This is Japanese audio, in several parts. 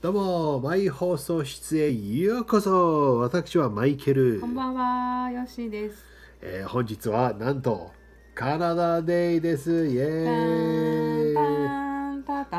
どうも、マイ放送室へようこそ私はマイケルこ。んばんは、よっしーです。えー本日はなんと、カナダデイです。イエターインタンタタ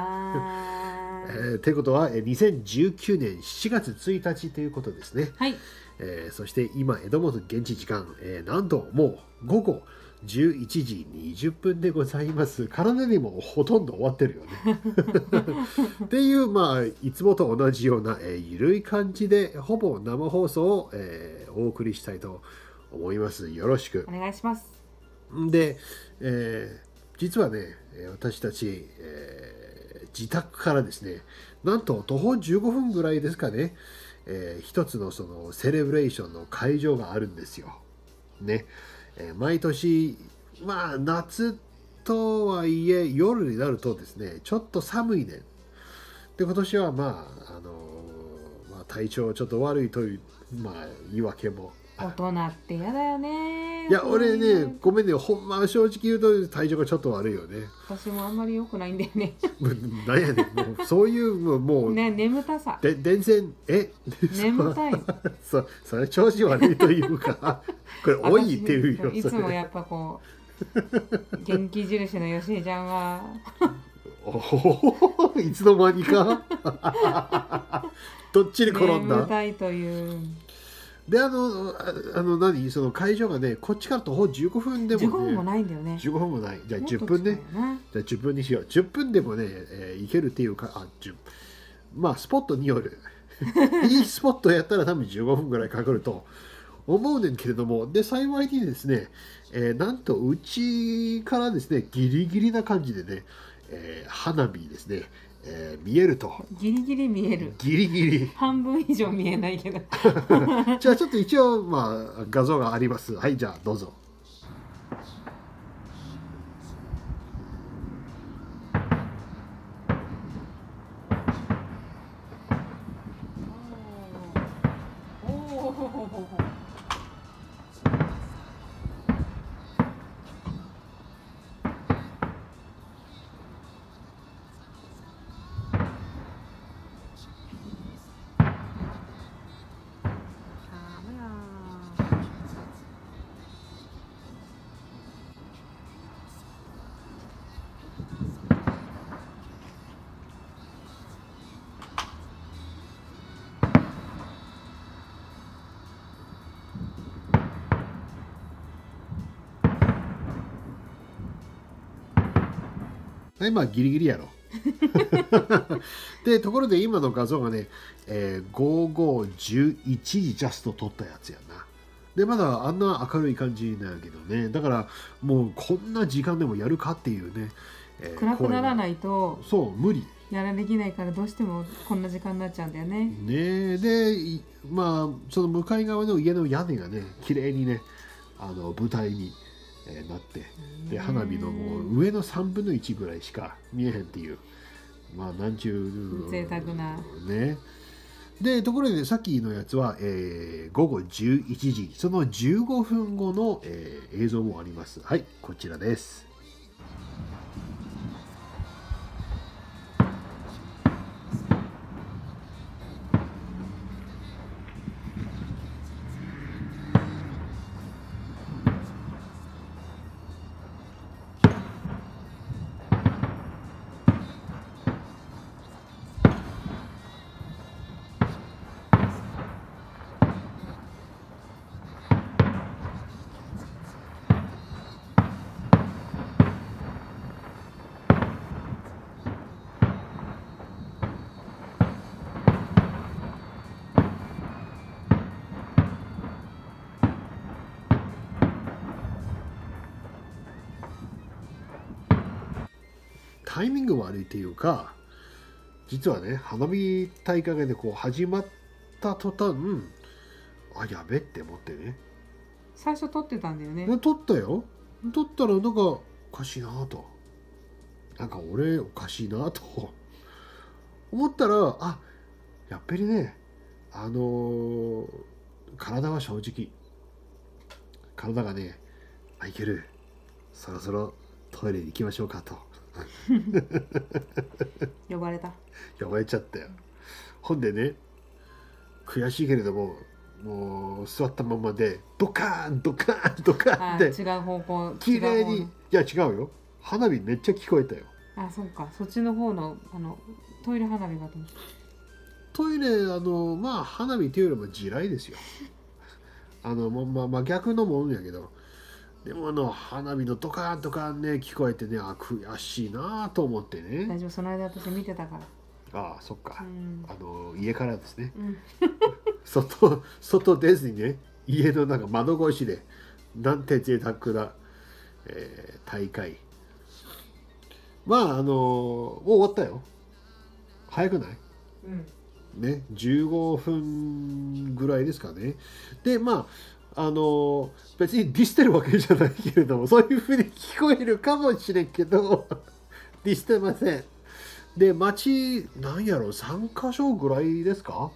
えン。ーということは、えー2019年7月1日ということですね。はい、えーそして今、江戸本現地時間、えーなんともう午後11時20分でございます。体にもほとんど終わってるよね。っていう、まあ、いつもと同じような、えーゆるい感じで、ほぼ生放送を、えーお送りしたいと思います。よろしくお。願いします。で、えー実はね、えー私たち、えー自宅からですね、なんと徒歩15分ぐらいですかね、えー一つのそのセレブレーションの会場があるんですよ。ね。え毎年、まあ夏とはいえ夜になるとですね、ちょっと寒いね。で、今年はまあ、あのまあ、体調ちょっと悪いという、まあ、言い訳も 大人って嫌だよね。いや俺ねごめんねほんま正直言うと体調がちょっと悪いよね私もあんまり良くないんだよね。なんやねんもうそういうもうもう、ね、眠たさ。で電線え？眠たい。そそれ調子悪いというかこれ多いっていうよ私いつもやっぱこう。元気印のよしえちゃんは。おおいつの間にか？どっちに転んだ？眠たいという。であのああの何？その会場がねこっちから徒歩15分でもね。15分もないんだよね。15分もない。じゃあもっと10分ね。近いよなじゃあ10分にしよう。10分でもね、えー行けるっていうか、あ、10まあ、スポットによる。いいスポットやったら多分15分ぐらいかかると思うねんけれども、で、幸いにですね、えーなんとうちからですね、ギリギリな感じでね、えー花火ですね、えー見えると。ギリギリ見える。ギリギリ。半分以上見えないけど。じゃあちょっと一応、まあ、画像があります。はい、じゃあどうぞ。はい、まあギリギリやろ。で、ところで今の画像がね、えー、午後11時ジャスト撮ったやつやな。で、まだあんな明るい感じなんやけどね。だから、もうこんな時間でもやるかっていうね。えー暗くならい。ないとそう、無理。やらできないからどうしてもこんな時間になっちゃうんだよね。ねで、いまあ、その向かい側の家の屋根がね、綺麗にね、あの舞台に、えーなって。で花火のもう上の3分の1ぐらいしか見えへんっていう。まあなんちゅう贅沢な。ね。でところでさっきのやつは、えー午後11時。その15分後の、えー映像もあります。はいこちらですタイミング悪いっていうか実はね花火大会がねこう始まった途端あやべって思ってね。最初撮ってたんだよね。で撮ったよ。撮ったらなんかおかしいなと。なんか俺おかしいなと。思ったらあやっぱりねあのー体は正直。体がねマイケルそろそろトイレに行きましょうかと 呼ばれた。呼ばれちゃったよ。ほんでね悔しいけれどももう座ったままでドカーンドカーンドカーンあって違う方向綺麗にいや違うよ。花火めっちゃ聞こえたよ。あそうか。そっちの方のあのトイレ花火かと思った。トイレあのまあ花火というよりも地雷ですよ。あのまあまあ逆のもんやけどでもあの花火のドカーンドカーンね聞こえてねあ悔しいなと思ってね。大丈夫その間私見てたから。ああそっか、うん。あの家からですね。うん。外外出ずにね家のなんか窓越しでなんて贅沢な、えー大会。まああのもう終わったよ。早くない？うん。ね15分ぐらいですかね。でまああの別にディスってるわけじゃないけれどもそういうふうに聞こえるかもしれんけど ディスってません。で町なんやろ3か所ぐらいですか？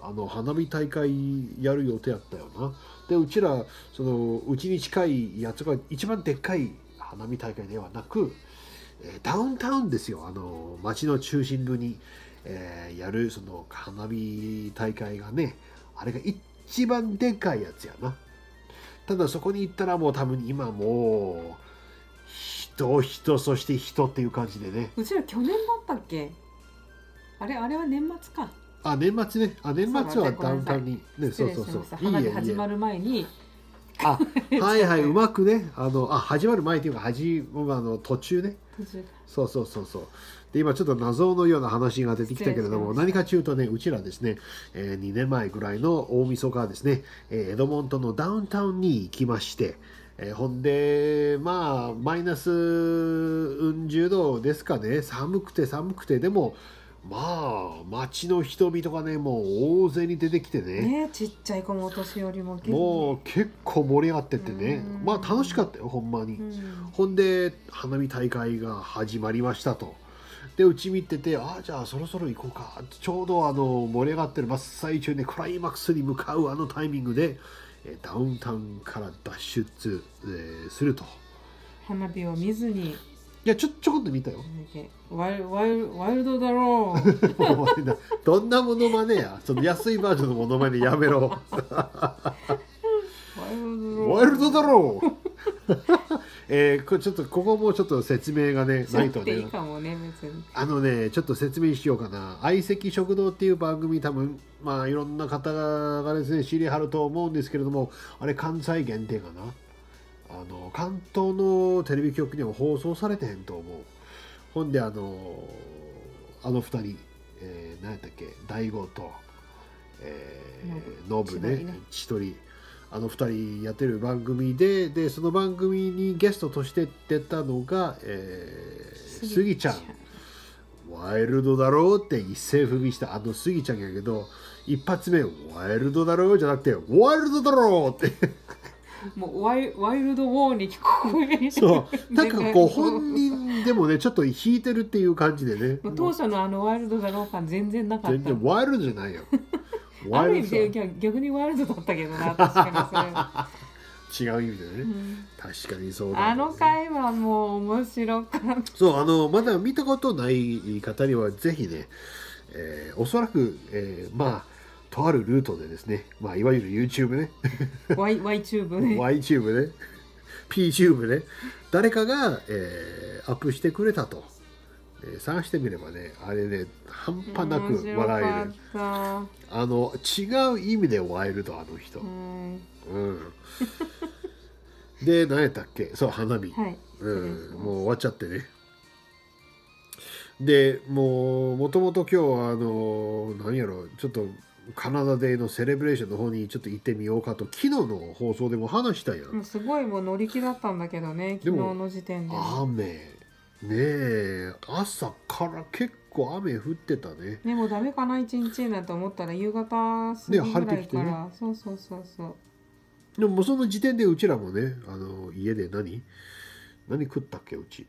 あの花火大会やる予定やったよな。でうちらそのうちに近いやつが一番でっかい花火大会ではなくえダウンタウンですよ。あの町の中心部に、えーやるその花火大会がねあれが一番でかいやつやな。ただそこに行ったらもう多分今もう人人そして人っていう感じでね。うちら去年だったっけ？あれあれは年末か。あ年末ね。あ年末はダウンタウンに。ね失そうそうそう。い火始まる前に。あはいはいうまくね。あのあ始まる前っていうか始まあの途中ね。途中そうそうそうそう。で今ちょっと謎のような話が出てきたけれども何かというとねうちらですね、え2年前ぐらいの大晦日ですね、えーエドモントンのダウンタウンに行きまして、えーほんでまあマイナスうん10度ですかね。寒くて寒くてでもまあ街の人々がねもう大勢に出てきてね。ねちっちゃい子もお年寄りも結構。もう結構盛り上がってってね。うん。まあ楽しかったよほんまに。うん。ほんで花火大会が始まりましたと。でうち見ててああじゃあそろそろ行こうか。ちょうどあの盛り上がってる真っ最中にクライマックスに向かうあのタイミングでえーダウンタウンから脱出、えーすると。花火を見ずに。いやちょちょこっと見たよ。ワイルワイルワイルドだろう。どんなモノマネや？その安いバージョンのモノマネやめろ。ワイルドだろう。ワイルドだろうえー、これちょっとここもちょっと説明がねないとねっていいかもね別にあのね、ちょっと説明しようかな。相席食堂っていう番組、多分まあいろんな方がですね、知りはると思うんですけれども、あれ関西限定かな。あの、関東のテレビ局には放送されてへんと思う。ほんで、あの、あの二人、えー、何やったっけ、大悟と、えー、ノブね千鳥ね、千鳥。あの二人やってる番組で、で、その番組にゲストとして出たのが、えー、スギちゃん。ワイルドだろうって一世風靡したあのスギちゃんやけど一発目ワイルドだろうじゃなくてワイルドだろうって。もうワイワイルドウォーに聞こえる。そう。なんかこう本人でもねちょっと弾いてるっていう感じでね。当初のあのワイルドだろう感全然なかった。全然ワイルドじゃないよある意味で逆逆にワイルドだったけどな確か違う意味でね。にそれ、うん。確かにそうだ、あの回はもう面白かった。そうあのまだ見たことない方にはぜひね、えーおそらく、えーまあとあるルートでですね、まあ、いわゆる YouTube ね。Y, y チューブね。Y チューブね。P チューブね。誰かが、えーアップしてくれたと、えー探してみればねあれね半端なく笑える。あの違う意味でワイルドあの人。た、うん。うん、で何やったっけ？そう花火、はい、うん、もう終わっちゃってね。でもうもともと今日はあの何やろ？ちょっとカナダデーのセレブレーションの方にちょっと行ってみようかと昨日の放送でも話したやん。すごいもう乗り気だったんだけどね昨日の時点で雨ねえ朝から結構雨降ってたね。ねもうダメかな一日なんて思ったら夕方過ぎぐらい晴れてきてね。から、そうそうそうそう。でもその時点でうちらもねあの家で何？何食ったっけうち？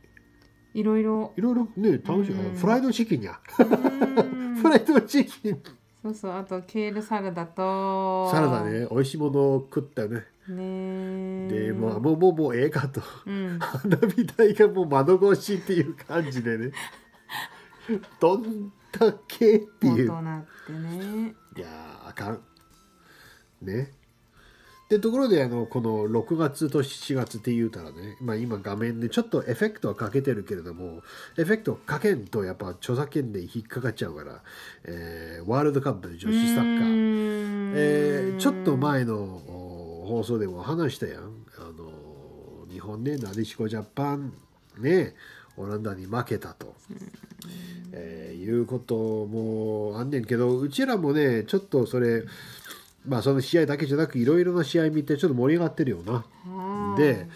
いろいろ。いろいろね楽しい。うん。フライドチキンや。フライドチキンそうそうあとケールサラダと。サラダね美味しいものを食ったよね。ねでもうもうもうもうええかと。うん。花火大がもう窓越しっていう感じでね。どんたっけっていう。いやーあかん。ねでところであのこの6月と7月って言うたらね、まあ、今画面でちょっとエフェクトはかけてるけれどもエフェクトかけんとやっぱ著作権で引っかかっちゃうから、えーワールドカップ女子サッカー、えーちょっと前のお放送でも話したやん。あの日本ねなでしこジャパンねオランダに負けたと、えーいうこともあんねんけどうちらもねちょっとそれまあその試合だけじゃなくいろいろな試合見てちょっと盛り上がってるよな。はいで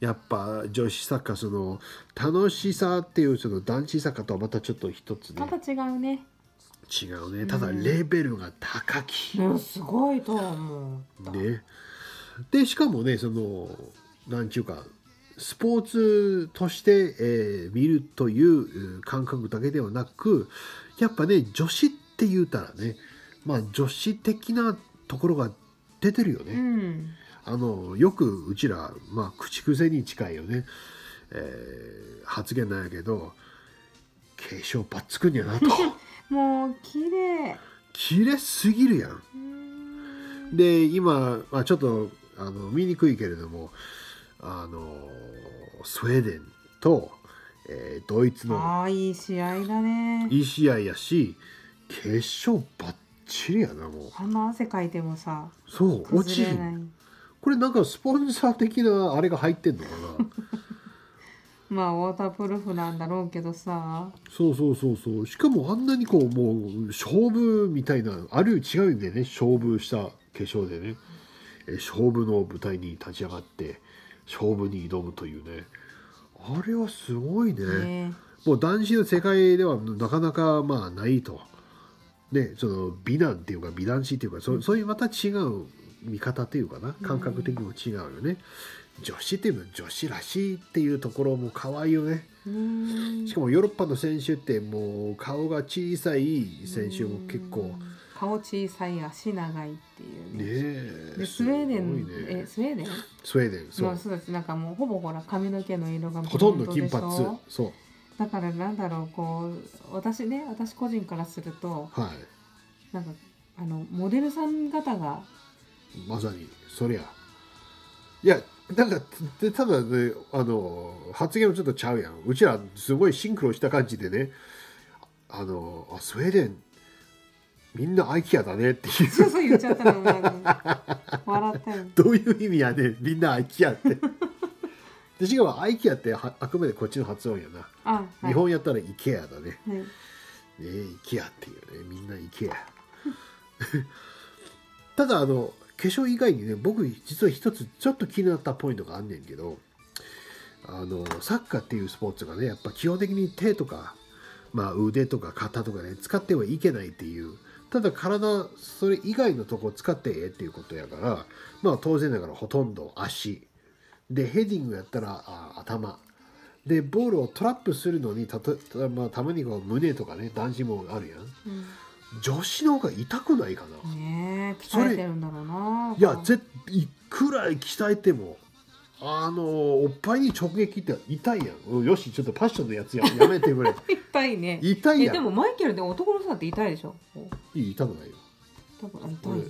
やっぱ女子サッカーその楽しさっていうその男子サッカーとはまたちょっと一つね。また違うね。違うね。ただレベルが高き。うんすごいと思う。ね、でしかもねそのなんちゅうかスポーツとして、えー見るというう感覚だけではなくやっぱね女子って言うたらねまあ女子的なところが出てるよね。うん。あのよくうちら、まあ、口癖に近いよね、えー発言なんやけど化粧ばっつくんやなと。もう綺麗。綺麗すぎるやん。うん。で今、まあ、ちょっとあの見にくいけれどもあのスウェーデンと、えードイツのああいい試合だね。いい試合やし決勝バッチリやなもう。あんな汗かいてもさそう落ちひ崩れない。ん。これなんかスポンサー的なあれが入ってんのかな？まあウォータープルーフなんだろうけどさ。そうそうそうそう。しかもあんなにこうもう勝負みたいなある違うんでね。勝負した化粧でね、えー勝負の舞台に立ち上がって勝負に挑むというね。あれはすごいね。ねもう男子の世界ではなかなかまあないとねその美男っていうか美男子っていうかそそういうまた違う見方っていうかな感覚的にも違うよね、女子っていうのは女子らしいっていうところも可愛いよね。うん。しかもヨーロッパの選手ってもう顔が小さい選手も結構ね顔小さい足長いっていうね。えでスウェーデン、ね。えスウェーデン？スウェーデンそう。の人たちなんかもうほぼほら髪の毛の色がほとんど金髪。そうだからなんだろうこう私ね私個人からするとはい。なんかあのモデルさん方がまさにそりゃ。いやなんかでただねあの発言もちょっとちゃうやん。うちらすごいシンクロした感じでねあのあスウェーデンみんなアイキアだねっていう。そうそう言っちゃったの笑ったよ どういう意味やねんみんなアイキアって。でしかもアイキアってはあくまでこっちの発音やな、あ、はい、日本やったらイケアだねはいねえ、イケアっていうね、みんなイケア。ただ、あの、化粧以外にね、僕、実は一つちょっと気になったポイントがあんねんけど、あの、サッカーっていうスポーツがね、やっぱ基本的に手とか、まあ腕とか肩とかね、使ってはいけないっていう、ただ体、それ以外のとこ使ってええっていうことやから、まあ当然だからほとんど足。で、ヘディングやったらあ頭。で、ボールをトラップするのにたとた,、まあ、たまにこう胸とかね、男子もあるやん。女子の方が痛くないかな。うん、ねえ鍛えてるんだろうないや、ぜいくらい鍛えても、あの、おっぱいに直撃って痛いやん。うんよし、ちょっパッションのやつややめてくれ。痛いね痛いやん。えでもマイケルで男の人だって痛いでしょ？いい痛くないよ。多分あ痛俺い、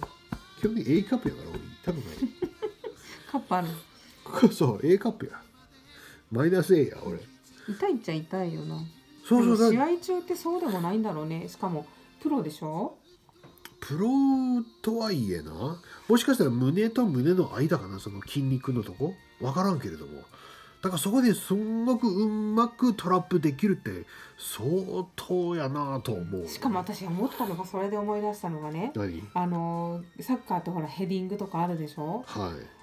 基本的に A カップやから俺痛くない。カップあるそう、A カップや。マイナス A や、俺。痛いっちゃ痛いよな。そうそうだでも試合中ってそうでもないんだろうね。しかもプロでしょ？プロとはいえな。もしかしたら胸と胸の間かな？その筋肉のとこ？わからんけれども。だからそこですんごくうまくトラップできるって相当やなと思う。しかも私が思ったのがそれで思い出したのがね。何？あのーサッカーってほらヘディングとかあるでしょ？はい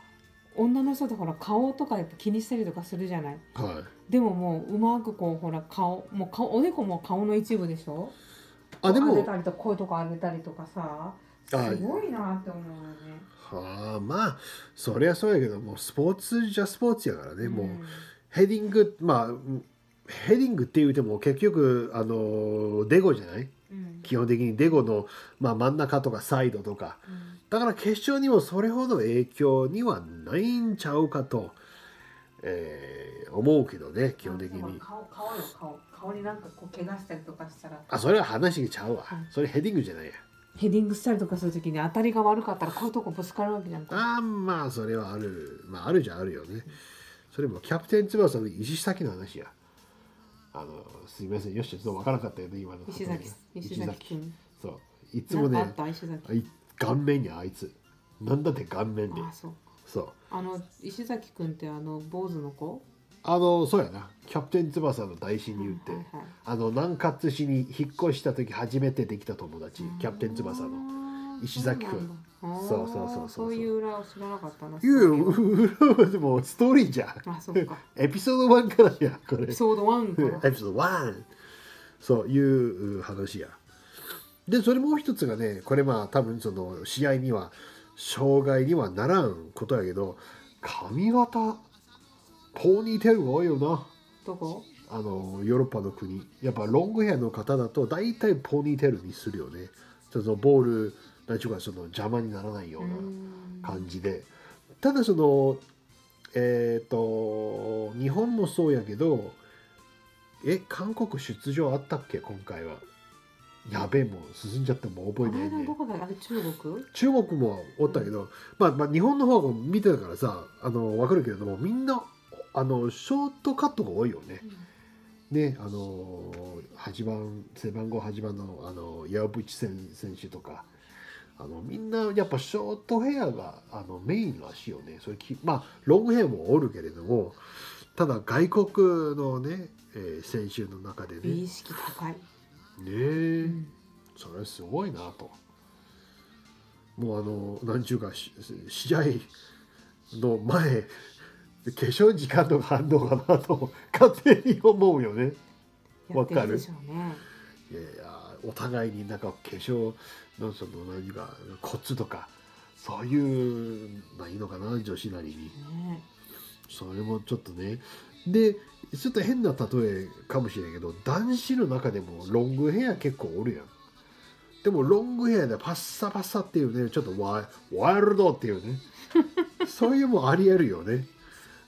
女の人ってほら顔とかやっぱ気にしたりとかするじゃない？はい。でももううまくこうほら顔もう顔おでこも顔の一部でしょ？あでも。上げたりとかこういうとこ上げたりとかさすあごいなって思うよね。はあまあそりゃそうやけどもうスポーツじゃスポーツやからね、もううんヘディングまあうんヘディングって言うても結局あのデゴじゃない？うん基本的にデゴの、まあ、真ん中とかサイドとか。だから決勝にもそれほど影響にはないんちゃうかと、えー思うけどね基本的に。顔顔よ顔顔になんかこう怪我したりとかしたら。あそれは話がちゃうわ。うん。それヘディングじゃないや。ヘディングしたりとかするときに当たりが悪かったらこういうとこぶつかるわけじゃんか。あーまあそれはある。まああるじゃあるよね。それもキャプテン翼の石崎の話やあのすいませんよしちょっと分からなかったよね今の石崎石崎くんそう。いつもね顔面にあいつ。なんだって顔面に。あそう。そう。あの石崎くんってあの坊主の子？あのそうやな。キャプテン翼の大親友って、はいはいあの南葛市に引っ越した時初めてできた友達キャプテン翼の。の石崎くんそうそうそうそうそう。そういう裏を知らなかったな。いや裏はでもストーリーじゃん。あ、そうか。エピソード1からやこれ。エピソード1か。ら。エピソード1そういう話や。でそれもう一つがねこれまあ多分その試合には障害にはならんことやけど髪型ポーニーテールが多いよな。どこ？あのヨーロッパの国。やっぱロングヘアの方だと大体ポニーテールにするよね。そのボールなんちゅうかその邪魔にならないような感じで。ただそのえっ、と日本もそうやけどえ韓国出場あったっけ？今回は。やべえもう進んじゃってもう覚えないね。中国？中国もおったけど、まあ、まあ日本の方が見てたからさあの分かるけれどもみんなあのショートカットが多いよね。ねあの8番背番号8番のあのヤブチ選選手とかあのみんなやっぱショートヘアがあのメインらしいよねそれきまあロングヘアもおるけれどもただ外国のね、えー選手の中でね美意識高い。ねえ、それすごいなともうあの何ちゅうかし試合の前化粧時間とかあんのかなと勝手に思うよね。やってるでしょうね。いやいやお互いになんか化粧のその何かコツとかそういうのいいのかな女子なりに。ね。それもちょっとね。でちょっと変な例えかもしれないけど男子の中でもロングヘア結構おるやん。でもロングヘアでパッサパサっていうねちょっとワイルドっていうね。そういうもありえるよね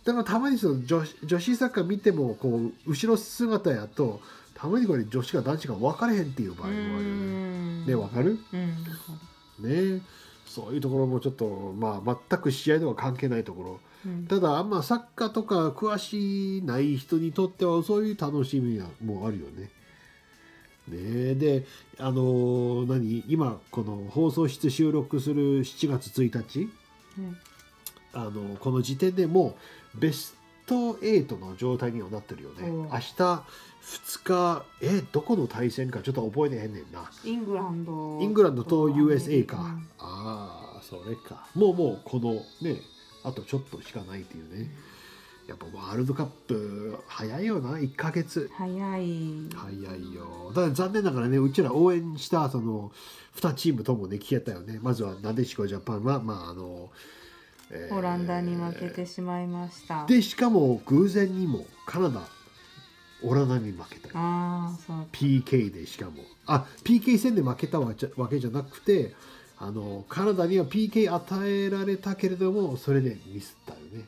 でもたまにその女子女子サッカー見てもこう後ろ姿やとたまにこれ女子か男子か分かれへんっていう場合もあるよね。ん。ね分かる？うん。ね。そういうところもちょっとまあ全く試合では関係ないところ。うん。ただあんまサッカーとか詳しいない人にとってはそういう楽しみもあるよね。ね。であのー何？今この放送室収録する7月1日。うんあのこの時点でもうベスト8の状態にはなってるよね。うん明日2日えどこの対戦かちょっと覚えてへんねんな。イングランド。イングランドと USA か。うんああ、それか。もうもうこのね、あとちょっとしかないっていうね。やっぱワールドカップ早いよな、1ヶ月。早い。早いよ。だから残念ながらね、うちら応援したその2チームともね、消えたよね。まずはなでしこジャパンは、まああの、えーオランダに負けてしまいました。で、しかも偶然にもカナダ、オランダに負けたよ。ああ、そう。PK でしかもあ PK 戦で負けたわけじゃなくてあのカナダには PK 与えられたけれどもそれでミスったよね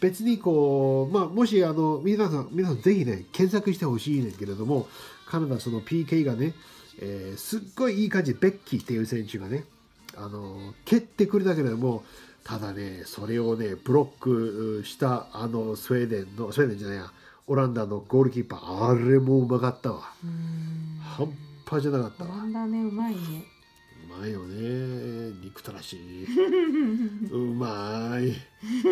別にこうまあもしあの皆さん皆さんぜひね検索してほしいねんけれどもカナダその PK がね、えーすっごいいい感じでベッキーっていう選手がねあの蹴ってくれたけれどもただねそれをねブロックしたあのスウェーデンのスウェーデンじゃないやオランダのゴールキーパーあれもうまかったわ。うん。半端じゃなかったオわランダね、うまいね。うまいよね。憎たらしい。うまい。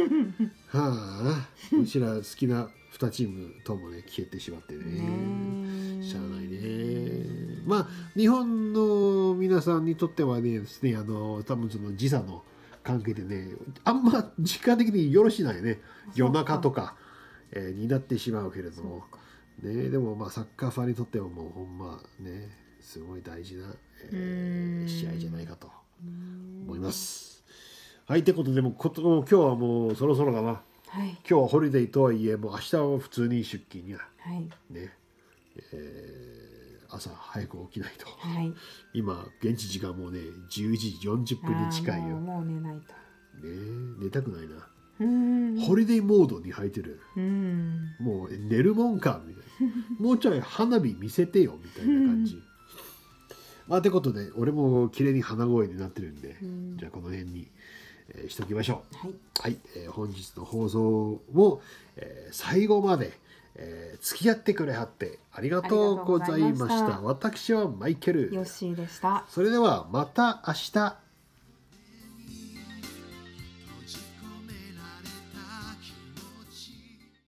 はあ。うちら好きな2チームともね消えてしまってね。ねしゃあないね。まあ日本の皆さんにとってはねですねあの多分その時差の関係でねあんま時間的によろしないね夜中とか、えーになってしまうけれどもねでもまあサッカーファンにとってはもうほんまねすごい大事な、えーうん試合じゃないかと思思いま。す。はいってことでもうこと今日はもうそろそろかなはい。今日はホリデーとはいえもう明日は普通に出勤にははい。ね、えー朝早く起きないと。はい。今現地時間もうね10時40分に近いよ、もう寝ないと。ね、寝たくないな。うん。ホリデーモードに入ってる。うん。もう寝るもんかみたいな。もうちょい花火見せてよみたいな感じ。まあてことで俺も綺麗に鼻声になってるんで、うん。じゃあこの辺に、えーしときましょう。はい。はい、えー本日の放送も、えー最後まで、えー付き合ってくれはってありがとうございました。私はマイケル。ヨッシーでした。それではまた明日